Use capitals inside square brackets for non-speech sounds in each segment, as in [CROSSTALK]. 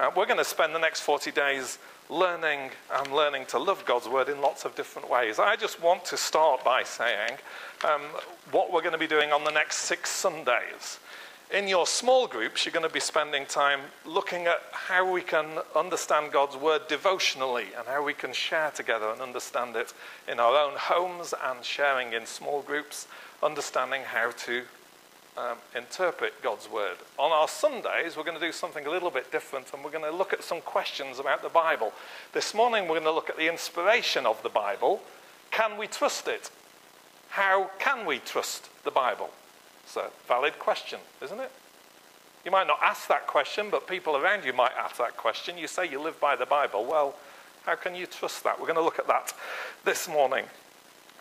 Uh, we're going to spend the next 40 days learning and learning to love God's word in lots of different ways. I just want to start by saying um, what we're going to be doing on the next six Sundays. In your small groups, you're going to be spending time looking at how we can understand God's word devotionally and how we can share together and understand it in our own homes and sharing in small groups, understanding how to um, interpret God's word. On our Sundays, we're going to do something a little bit different and we're going to look at some questions about the Bible. This morning, we're going to look at the inspiration of the Bible. Can we trust it? How can we trust the Bible? It's a valid question, isn't it? You might not ask that question, but people around you might ask that question. You say you live by the Bible. Well, how can you trust that? We're going to look at that this morning.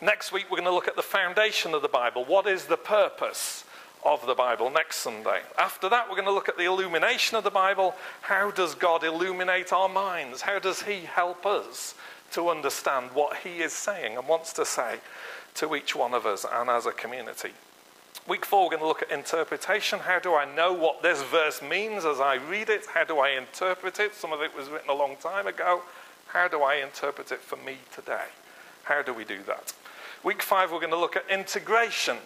Next week, we're going to look at the foundation of the Bible. What is the purpose of the Bible next Sunday. After that, we're going to look at the illumination of the Bible. How does God illuminate our minds? How does He help us to understand what He is saying and wants to say to each one of us and as a community? Week four, we're going to look at interpretation. How do I know what this verse means as I read it? How do I interpret it? Some of it was written a long time ago. How do I interpret it for me today? How do we do that? Week five, we're going to look at integration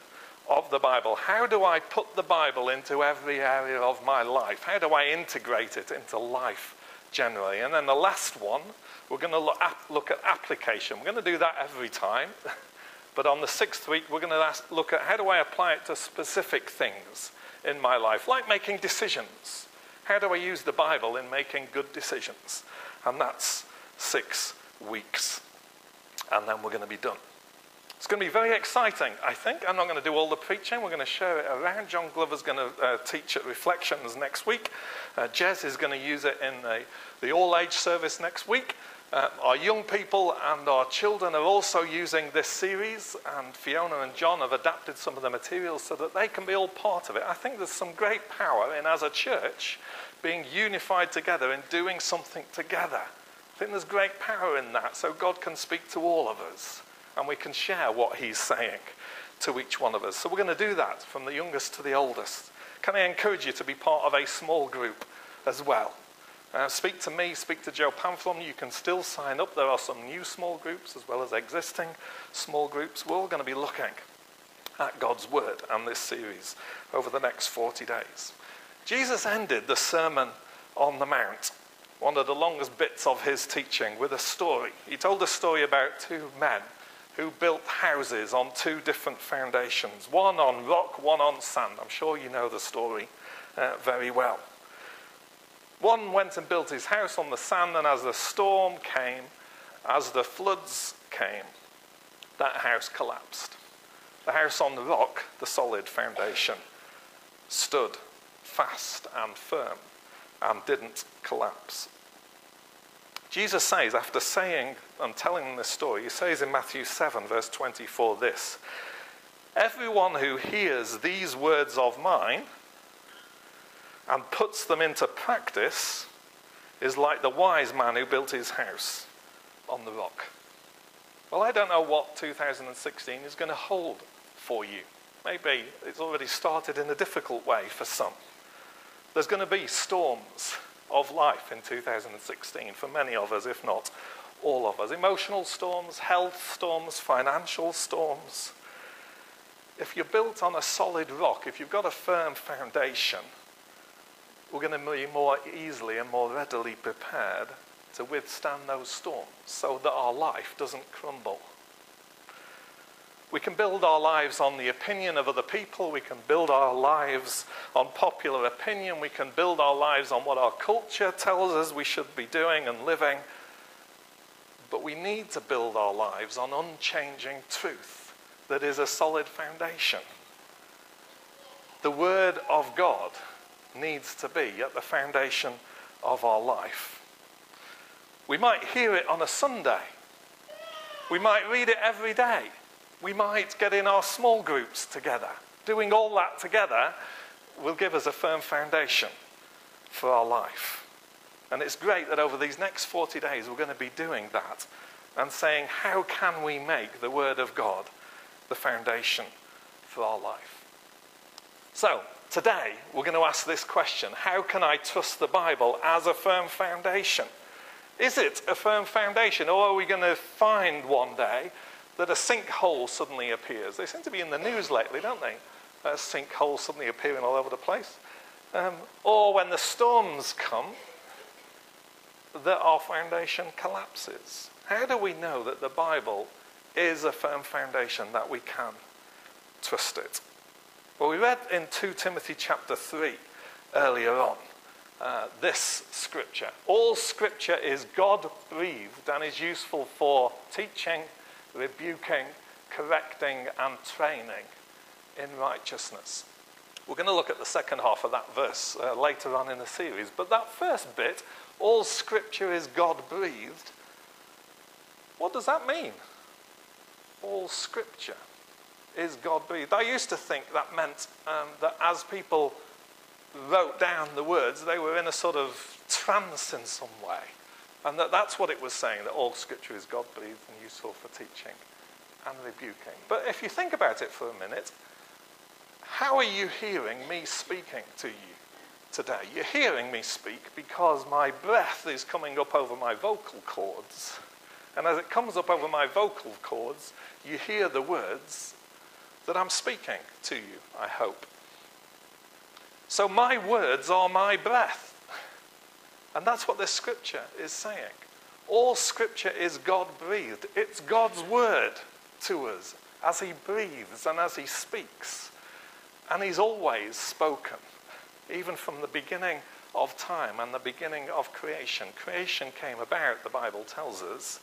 of the Bible. How do I put the Bible into every area of my life? How do I integrate it into life generally? And then the last one, we're going to look, look at application. We're going to do that every time. [LAUGHS] but on the sixth week, we're going to look at how do I apply it to specific things in my life, like making decisions. How do I use the Bible in making good decisions? And that's six weeks. And then we're going to be done. It's going to be very exciting, I think. I'm not going to do all the preaching. We're going to share it around. John Glover's going to uh, teach at Reflections next week. Uh, Jez is going to use it in the, the all age service next week. Uh, our young people and our children are also using this series, and Fiona and John have adapted some of the materials so that they can be all part of it. I think there's some great power in, as a church, being unified together and doing something together. I think there's great power in that, so God can speak to all of us and we can share what he's saying to each one of us. So we're going to do that from the youngest to the oldest. Can I encourage you to be part of a small group as well? Uh, speak to me, speak to Joe Pamphilon. You can still sign up. There are some new small groups as well as existing small groups. We're all going to be looking at God's Word and this series over the next 40 days. Jesus ended the Sermon on the Mount, one of the longest bits of his teaching, with a story. He told a story about two men who built houses on two different foundations one on rock, one on sand. I'm sure you know the story uh, very well. One went and built his house on the sand, and as the storm came, as the floods came, that house collapsed. The house on the rock, the solid foundation, stood fast and firm and didn't collapse. Jesus says, after saying and telling this story, he says in Matthew 7, verse 24, this Everyone who hears these words of mine and puts them into practice is like the wise man who built his house on the rock. Well, I don't know what 2016 is going to hold for you. Maybe it's already started in a difficult way for some. There's going to be storms of life in 2016 for many of us, if not all of us. Emotional storms, health storms, financial storms. If you're built on a solid rock, if you've got a firm foundation, we're going to be more easily and more readily prepared to withstand those storms so that our life doesn't crumble. We can build our lives on the opinion of other people. We can build our lives on popular opinion. We can build our lives on what our culture tells us we should be doing and living. But we need to build our lives on unchanging truth that is a solid foundation. The Word of God needs to be at the foundation of our life. We might hear it on a Sunday. We might read it every day we might get in our small groups together. Doing all that together will give us a firm foundation for our life. And it's great that over these next 40 days we're going to be doing that and saying, how can we make the Word of God the foundation for our life? So, Today, we're going to ask this question How can I trust the Bible as a firm foundation? Is it a firm foundation, or are we going to find one day that a sinkhole suddenly appears? They seem to be in the news lately, don't they? A sinkhole suddenly appearing all over the place. Um, or when the storms come, that our foundation collapses. How do we know that the Bible is a firm foundation that we can trust it? Well, we read in 2 Timothy chapter 3 earlier on uh, this scripture. All scripture is God breathed and is useful for teaching, rebuking, correcting, and training in righteousness. We're going to look at the second half of that verse uh, later on in the series, but that first bit, all scripture is God breathed, what does that mean? All scripture is God breathed. I used to think that meant um, that as people wrote down the words, they were in a sort of trance in some way. And that that's what it was saying, that all scripture is God breathed and useful for teaching and rebuking. But if you think about it for a minute, how are you hearing me speaking to you today? You're hearing me speak because my breath is coming up over my vocal cords. And as it comes up over my vocal cords, you hear the words that I'm speaking to you, I hope. So my words are my breath. And that's what this scripture is saying. All scripture is God breathed, it's God's word to us as He breathes and as He speaks. And He's always spoken, even from the beginning of time and the beginning of creation. Creation came about, the Bible tells us,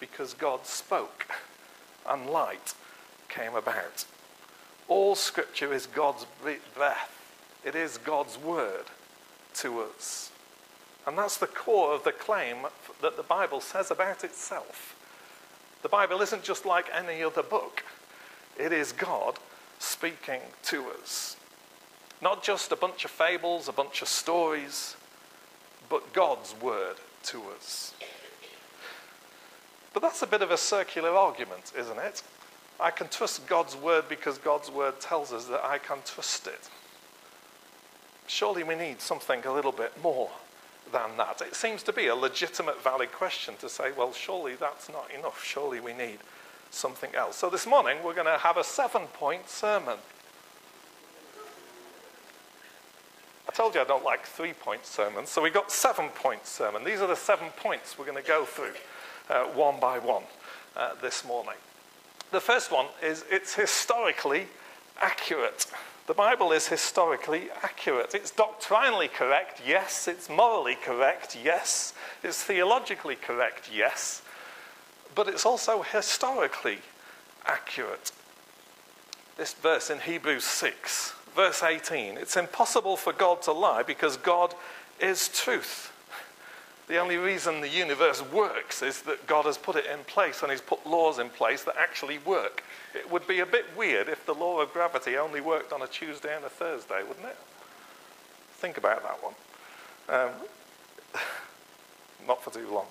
because God spoke and light came about. All scripture is God's breath it is God's word to us. And that's the core of the claim that the Bible says about itself. The Bible isn't just like any other book, it is God speaking to us. Not just a bunch of fables, a bunch of stories, but God's word to us. But that's a bit of a circular argument, isn't it? I can trust God's word because God's word tells us that I can trust it surely we need something a little bit more than that. It seems to be a legitimate, valid question to say, well, surely that's not enough. Surely we need something else. So this morning we're going to have a seven point sermon. I told you I don't like three point sermons, so we've got seven point sermon. These are the seven points we're going to go through uh, one by one uh, this morning. The first one is it's historically accurate. The Bible is historically accurate. It's doctrinally correct, yes. It's morally correct, yes. It's theologically correct, yes. But it's also historically accurate. This verse in Hebrews 6, verse 18 it's impossible for God to lie because God is truth. The only reason the universe works is that God has put it in place and He's put laws in place that actually work. It would be a bit weird if the law of gravity only worked on a Tuesday and a Thursday, wouldn't it? Think about that one. Um, [SIGHS] not for too long.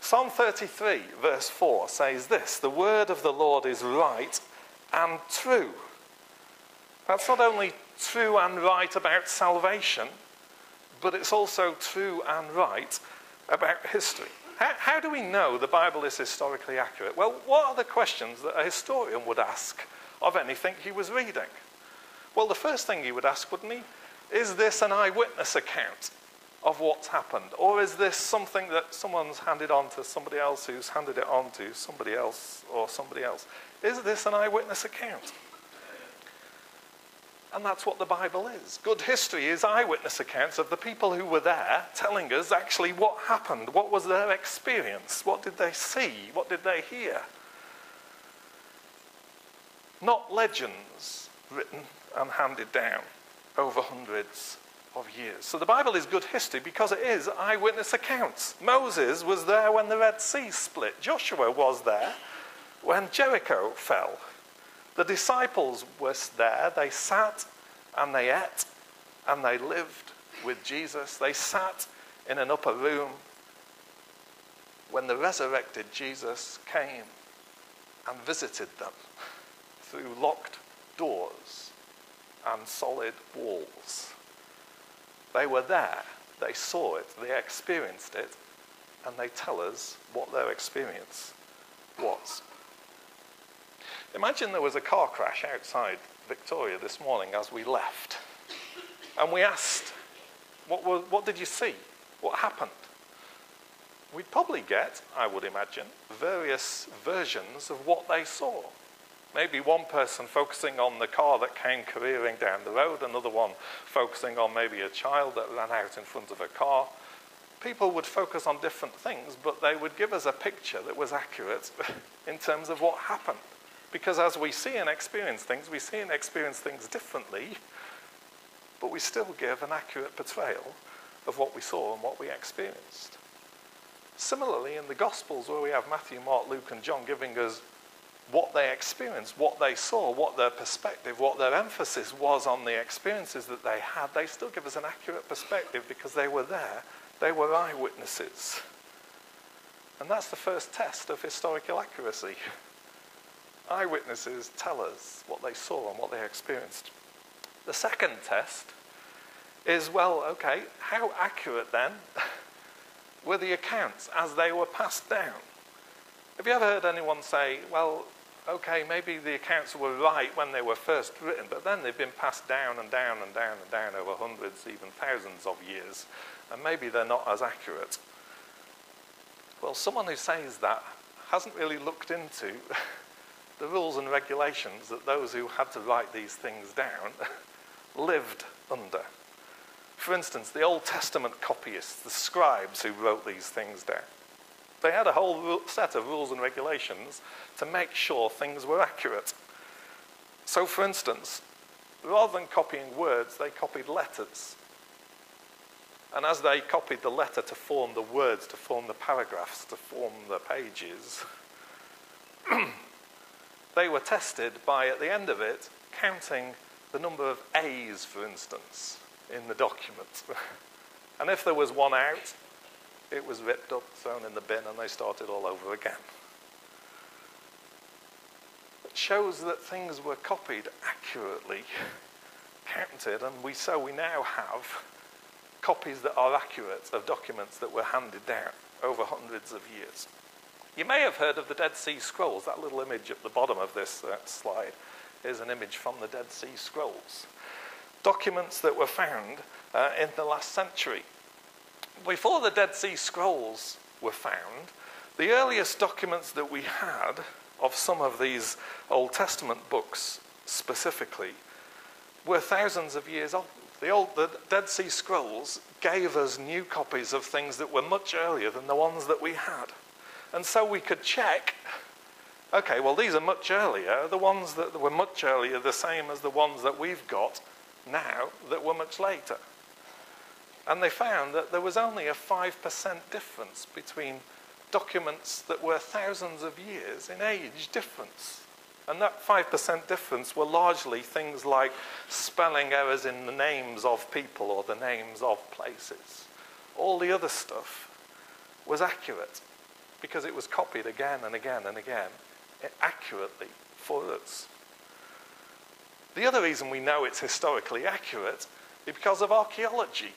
Psalm 33, verse 4 says this The word of the Lord is right and true. That's not only true and right about salvation, but it's also true and right about history. How, how, do we know the Bible is historically accurate? Well, what are the questions that a historian would ask of anything he was reading? Well, the first thing he would ask, wouldn't he? Is this an eyewitness account of what's happened? Or is this something that someone's handed on to somebody else who's handed it on to somebody else or somebody else? Is this an eyewitness account? And that's what the Bible is. Good history is eyewitness accounts of the people who were there telling us actually what happened. What was their experience? What did they see? What did they hear? Not legends written and handed down over hundreds of years. So the Bible is good history because it is eyewitness accounts. Moses was there when the Red Sea split, Joshua was there when Jericho fell. The disciples were there. They sat and they ate and they lived with Jesus. They sat in an upper room when the resurrected Jesus came and visited them through locked doors and solid walls. They were there, they saw it, they experienced it, and they tell us what their experience was. Imagine there was a car crash outside Victoria this morning as we left, and we asked, What, what did you see? What happened? We'd probably get, I would imagine, various versions of what they saw. Maybe one person focusing on the car that came careering down the road, another one focusing on maybe a child that ran out in front of a car. People would focus on different things, but they would give us a picture that was accurate [LAUGHS] in terms of what happened. Because as we see and experience things, we see and experience things differently, but we still give an accurate portrayal of what we saw and what we experienced. Similarly, in the Gospels, where we have Matthew, Mark, Luke, and John giving us what they experienced, what they saw, what their perspective, what their emphasis was on the experiences that they had, they still give us an accurate perspective because they were there. They were eyewitnesses. And that's the first test of historical accuracy. Eyewitnesses tell us what they saw and what they experienced. The second test is well, okay, how accurate then [LAUGHS] were the accounts as they were passed down? Have you ever heard anyone say, well, okay, maybe the accounts were right when they were first written, but then they've been passed down and down and down and down over hundreds, even thousands of years, and maybe they're not as accurate. Well, someone who says that hasn't really looked into [LAUGHS] the rules and regulations that those who had to write these things down [LAUGHS] lived under. For instance, the Old Testament copyists, the scribes who wrote these things down, they had a whole set of rules and regulations to make sure things were accurate. So, for instance, rather than copying words, they copied letters. And as they copied the letter to form the words, to form the paragraphs, to form the pages, [CLEARS THROAT] they were tested by, at the end of it, counting the number of A's, for instance, in the document. [LAUGHS] and if there was one out, it was ripped up, thrown in the bin, and they started all over again. It shows that things were copied accurately, counted, and we so we now have copies that are accurate of documents that were handed down over hundreds of years. You may have heard of the Dead Sea Scrolls. That little image at the bottom of this uh, slide is an image from the Dead Sea Scrolls. Documents that were found uh, in the last century before the Dead Sea Scrolls were found, the earliest documents that we had of some of these Old Testament books specifically were thousands of years old. The, old, the Dead Sea Scrolls gave us new copies of things that were much earlier than the ones that we had. And so we could check okay, well, these are much earlier. The ones that were much earlier, the same as the ones that we've got now that were much later. And they found that there was only a 5% difference between documents that were thousands of years in age difference. And that 5% difference were largely things like spelling errors in the names of people or the names of places. All the other stuff was accurate because it was copied again and again and again eh, accurately for us. The other reason we know it's historically accurate is because of archaeology.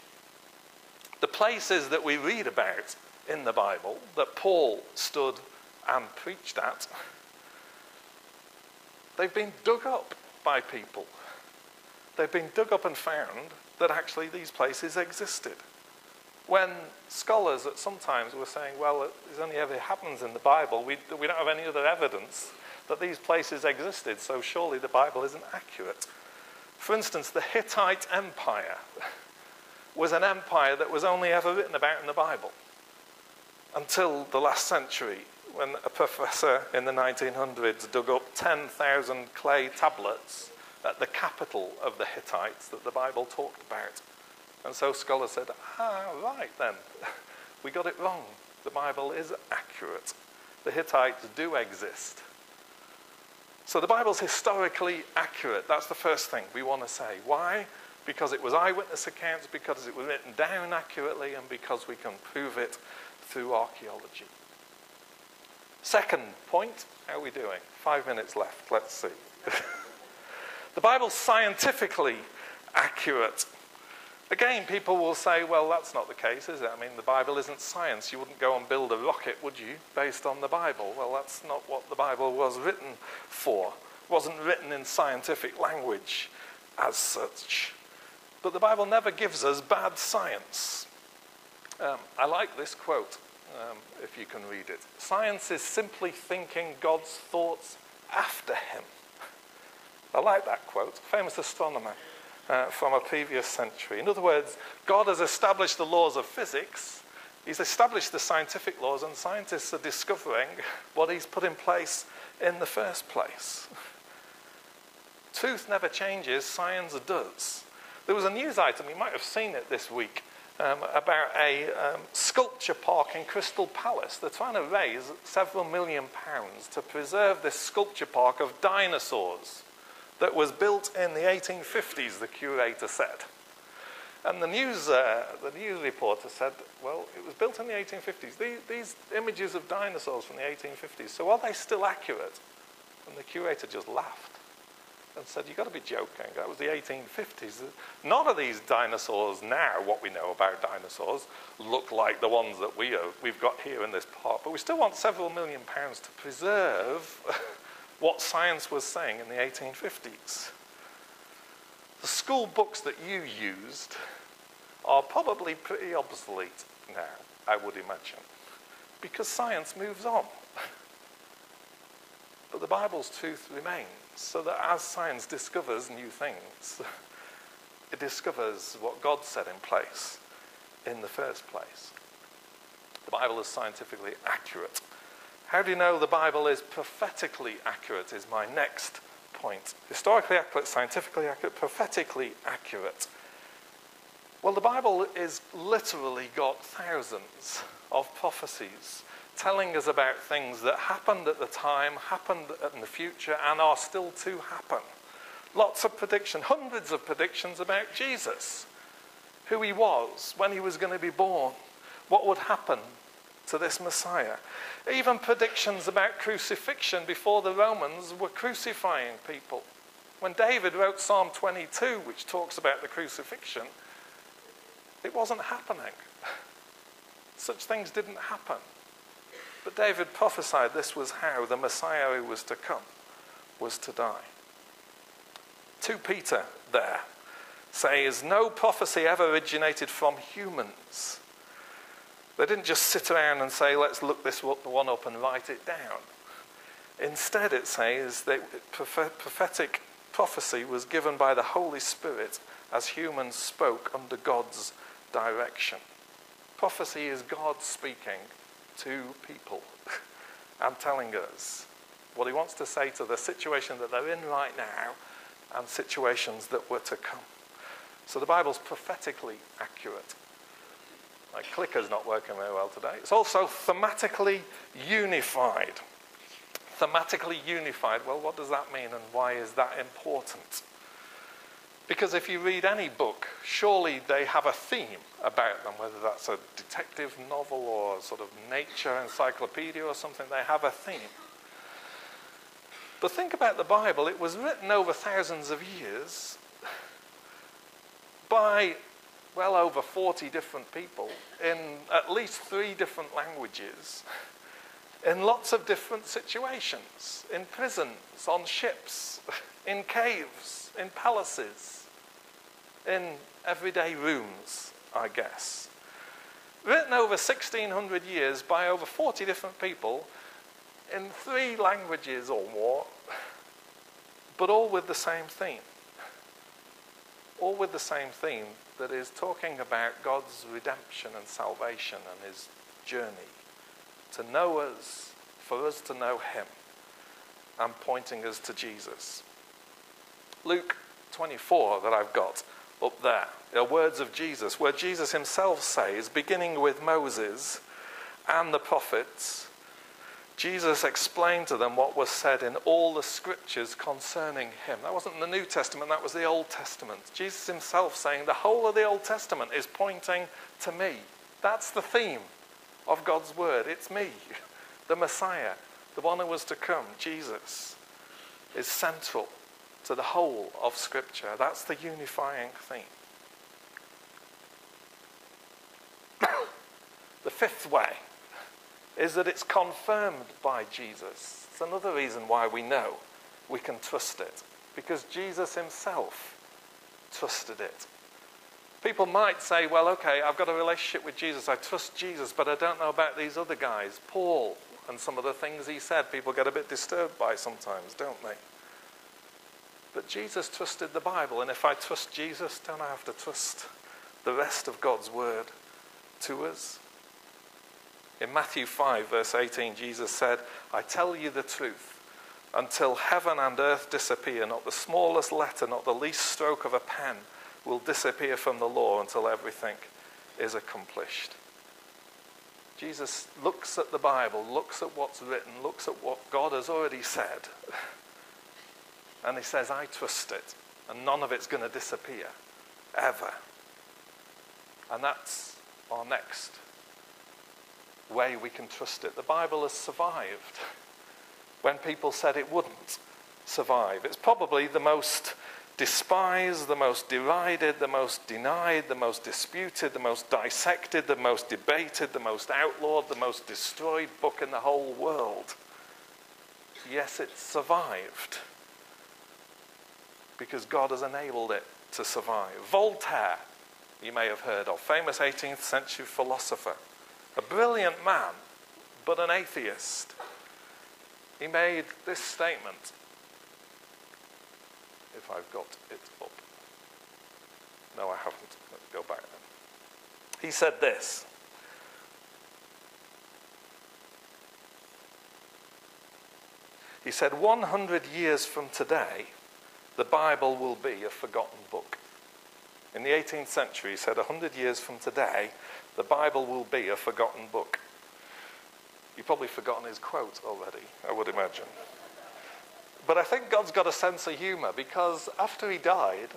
The places that we read about in the Bible that Paul stood and preached at, they've been dug up by people. They've been dug up and found that actually these places existed. When scholars at sometimes were saying, well, it only ever happens in the Bible, we, we don't have any other evidence that these places existed, so surely the Bible isn't accurate. For instance, the Hittite Empire was an empire that was only ever written about in the Bible until the last century when a professor in the 1900s dug up 10,000 clay tablets at the capital of the Hittites that the Bible talked about. And so scholars said, ah, right then, [LAUGHS] we got it wrong. The Bible is accurate. The Hittites do exist. So the Bible's historically accurate. That's the first thing we want to say. Why? because it was eyewitness accounts, because it was written down accurately, and because we can prove it through archaeology. Second point, how are we doing? Five minutes left, let's see. [LAUGHS] The Bible's scientifically accurate. Again, people will say, well, that's not the case, is it? I mean, the Bible isn't science. You wouldn't go and build a rocket, would you, based on the Bible? Well, that's not what the Bible was written for. It wasn't written in scientific language as such. But the Bible never gives us bad science. Um, I like this quote, um, if you can read it. Science is simply thinking God's thoughts after him. [LAUGHS] I like that quote. Famous astronomer uh, from a previous century. In other words, God has established the laws of physics, He's established the scientific laws, and scientists are discovering what He's put in place in the first place. Truth never changes, science does. There was a news item, you might have seen it this week, um, about a um, sculpture park in Crystal Palace. They're trying to raise several million pounds to preserve this sculpture park of dinosaurs that was built in the 1850s, the curator said. And the news, uh, the news reporter said, well, it was built in the 1850s. These, these images of dinosaurs from the 1850s, so are they still accurate? And the curator just laughed and said, You've got to be joking. That was the 1850s. None of these dinosaurs now, what we know about dinosaurs, look like the ones that we have, we've got here in this park. But we still want several million pounds to preserve [LAUGHS] what science was saying in the 1850s. The school books that you used are probably pretty obsolete now, I would imagine, because science moves on. [LAUGHS] But the Bible's truth remains, so that as science discovers new things, [LAUGHS] it discovers what God set in place in the first place. The Bible is scientifically accurate how do you know the Bible is prophetically accurate? Is my next point. Historically accurate, scientifically accurate, prophetically accurate. Well, the Bible is literally got thousands of prophecies telling us about things that happened at the time, happened in the future, and are still to happen. Lots of prediction, hundreds of predictions about Jesus, who he was, when he was going to be born, what would happen to this Messiah. Even predictions about crucifixion before the Romans were crucifying people. When David wrote Psalm 22, which talks about the crucifixion, it wasn't happening. [LAUGHS] Such things didn't happen. But David prophesied this was how the Messiah who was to come was to die. 2 Peter there says, No prophecy ever originated from humans they didn't just sit around and say, let's look this one up and write it down. Instead, it says that prophetic prophecy was given by the Holy Spirit as humans spoke under God's direction. Prophecy is God speaking to people [LAUGHS] and telling us what he wants to say to the situation that they're in right now and situations that were to come. So the Bible's prophetically accurate. My clicker's not working very well today. It's also thematically unified. Thematically unified. Well, what does that mean and why is that important? Because if you read any book, surely they have a theme about them, whether that's a detective novel or sort of nature encyclopedia or something, they have a theme. But think about the Bible. It was written over thousands of years by well over 40 different people in at least three different languages in lots of different situations in prisons, on ships, [LAUGHS] in caves, in palaces, in everyday rooms, I guess. Written over 1600 years by over 40 different people in three languages or more, but all with the same theme. All with the same theme that is talking about God's redemption and salvation and his journey to know us, for us to know him, and pointing us to Jesus. Luke 24 that I've got up there are words of Jesus, where Jesus himself says, beginning with Moses and the prophets, Jesus explained to them what was said in all the scriptures concerning him. That wasn't the New Testament, that was the Old Testament. Jesus himself saying the whole of the Old Testament is pointing to me. That's the theme of God's word. It's me, [LAUGHS] the Messiah, the one who was to come, Jesus, is central to the whole of Scripture. That's the unifying theme. [COUGHS] the fifth way is that it's confirmed by Jesus. It's another reason why we know we can trust it, because Jesus himself trusted it. People might say, well, okay, I've got a relationship with Jesus, I trust Jesus, but I don't know about these other guys. Paul and some of the things he said, people get a bit disturbed by sometimes, don't they? But Jesus trusted the Bible, and if I trust Jesus, don't I have to trust the rest of God's word to us? In Matthew 5, verse 18, Jesus said, I tell you the truth. Until heaven and earth disappear, not the smallest letter, not the least stroke of a pen will disappear from the law until everything is accomplished. Jesus looks at the Bible, looks at what's written, looks at what God has already said, [LAUGHS] and he says, I trust it, and none of it's going to disappear, ever. And that's our next way we can trust it. The Bible has survived when people said it wouldn't survive. It's probably the most despised, the most derided, the most denied, the most disputed, the most dissected, the most debated, the most outlawed, the most destroyed book in the whole world. Yes, it survived because God has enabled it to survive. Voltaire, you may have heard of, famous 18th century philosopher, a brilliant man, but an atheist. He made this statement if I've got it up. No, I haven't. Let's go back then. He said this. He said, 100 years from today, the Bible will be a forgotten book. In the 18th century, he said, 100 years from today, the Bible will be a forgotten book. You've probably forgotten his quote already, I would imagine. But I think God's got a sense of humor because after he died,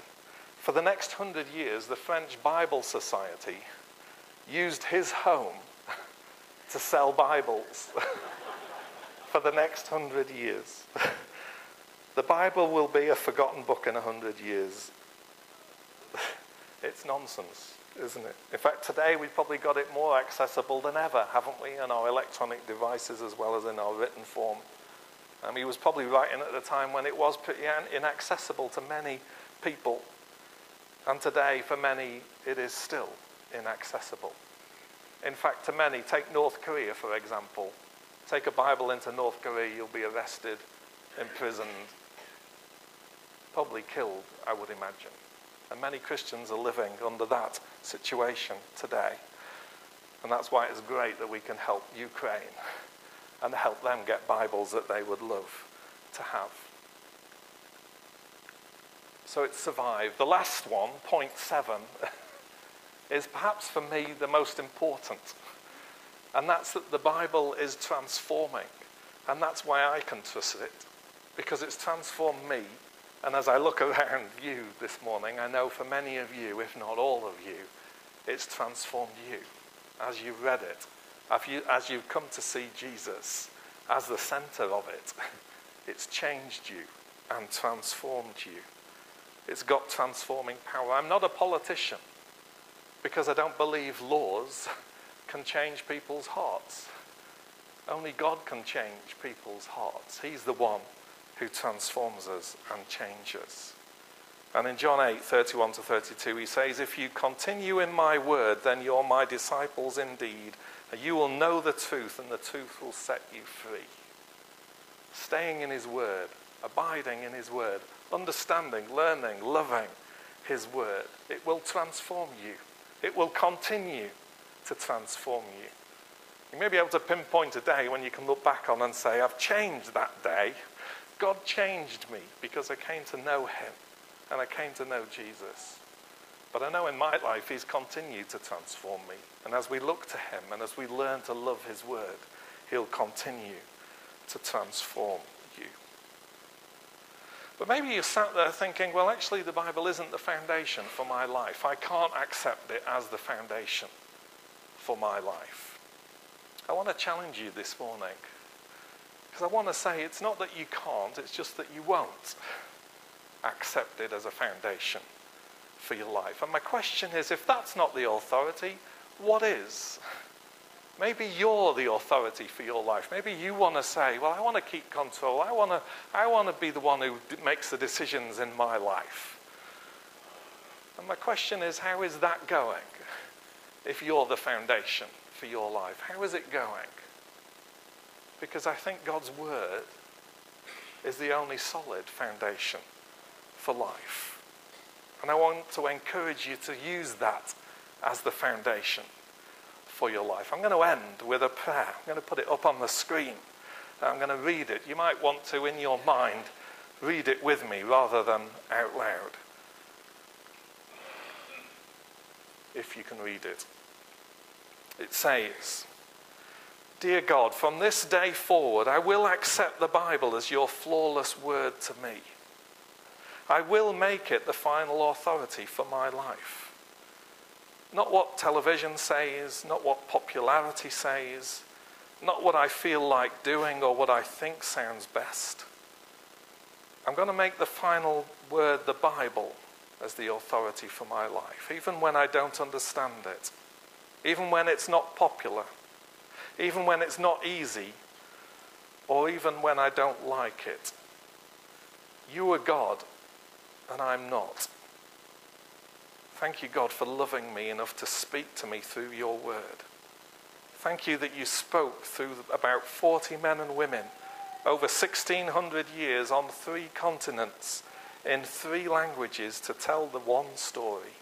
for the next hundred years, the French Bible Society used his home [LAUGHS] to sell Bibles [LAUGHS] for the next hundred years. [LAUGHS] the Bible will be a forgotten book in a hundred years. It's nonsense, isn't it? In fact, today we've probably got it more accessible than ever, haven't we, in our electronic devices as well as in our written form. Um, he was probably writing at the time when it was pretty inaccessible to many people. And today, for many, it is still inaccessible. In fact, to many, take North Korea, for example. Take a Bible into North Korea, you'll be arrested, imprisoned, probably killed, I would imagine. And many Christians are living under that situation today. And that's why it's great that we can help Ukraine and help them get Bibles that they would love to have. So it survived. The last one, point seven, [LAUGHS] is perhaps for me the most important. And that's that the Bible is transforming. And that's why I can trust it, because it's transformed me. And as I look around you this morning, I know for many of you, if not all of you, it's transformed you as you've read it as you've come to see Jesus as the center of it, [LAUGHS] it's changed you and transformed you. It's got transforming power. I'm not a politician because I don't believe laws [LAUGHS] can change people's hearts. Only God can change people's hearts. He's the one who transforms us and changes. And in John 8, 31 to 32, he says, If you continue in my word, then you're my disciples indeed, and you will know the truth, and the truth will set you free. Staying in his word, abiding in his word, understanding, learning, loving his word, it will transform you. It will continue to transform you. You may be able to pinpoint a day when you can look back on and say, I've changed that day. God changed me because I came to know him and I came to know Jesus. But I know in my life he's continued to transform me. And as we look to him and as we learn to love his word, he'll continue to transform you. But maybe you sat there thinking, well, actually, the Bible isn't the foundation for my life. I can't accept it as the foundation for my life. I want to challenge you this morning. Because I want to say it's not that you can't, it's just that you won't. accept it as a foundation for your life. And my question is if that's not the authority, what is? Maybe you're the authority for your life. Maybe you want to say, Well, I want to keep control. I want to, I want to be the one who makes the decisions in my life. And my question is, How is that going if you're the foundation for your life? How is it going? Because I think God's Word is the only solid foundation for life. And I want to encourage you to use that as the foundation for your life. I'm going to end with a prayer. I'm going to put it up on the screen. I'm going to read it. You might want to, in your mind, read it with me rather than out loud. If you can read it. It says, Dear God, from this day forward, I will accept the Bible as your flawless word to me. I will make it the final authority for my life. Not what television says, not what popularity says, not what I feel like doing or what I think sounds best. I'm going to make the final word the Bible as the authority for my life, even when I don't understand it, even when it's not popular, even when it's not easy, or even when I don't like it. You are God and I'm not. Thank you, God, for loving me enough to speak to me through your word. Thank you that you spoke through about 40 men and women over 1600 years on three continents in three languages to tell the one story.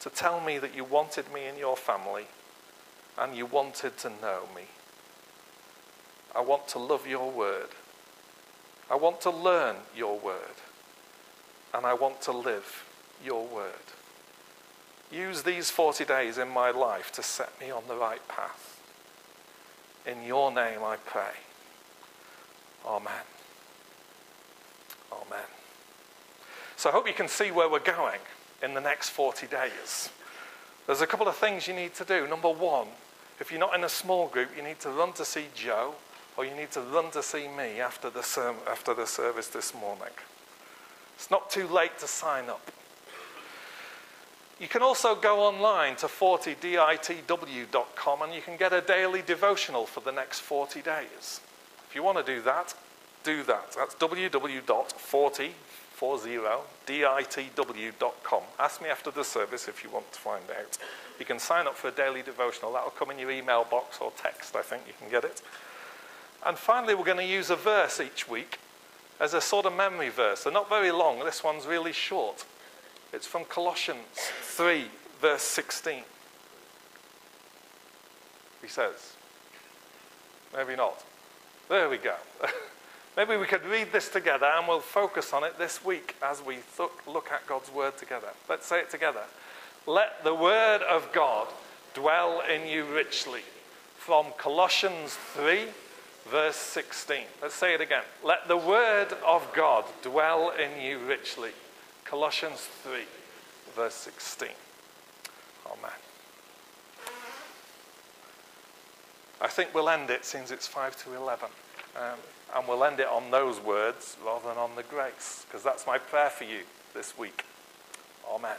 To tell me that you wanted me in your family and you wanted to know me. I want to love your word. I want to learn your word and I want to live your word. Use these 40 days in my life to set me on the right path. In your name I pray. Amen. Amen. So I hope you can see where we're going in the next 40 days. There's a couple of things you need to do. Number one, if you're not in a small group, you need to run to see Joe or you need to run to see me after the, after the service this morning. It's not too late to sign up. You can also go online to 40ditw.com and you can get a daily devotional for the next 40 days. If you want to do that, do that. That's www.40ditw.com. Ask me after the service if you want to find out. You can sign up for a daily devotional. That'll come in your email box or text, I think you can get it. And finally, we're going to use a verse each week as a sort of memory verse. They're not very long, this one's really short. It's from Colossians 3, verse 16. He says, maybe not. There we go. [LAUGHS] maybe we could read this together and we'll focus on it this week as we look at God's word together. Let's say it together. Let the word of God dwell in you richly. From Colossians 3, verse 16. Let's say it again. Let the word of God dwell in you richly. Colossians 3, verse 16. Amen. I think we'll end it since it's 5 to 11. Um, and we'll end it on those words rather than on the grace, because that's my prayer for you this week. Amen.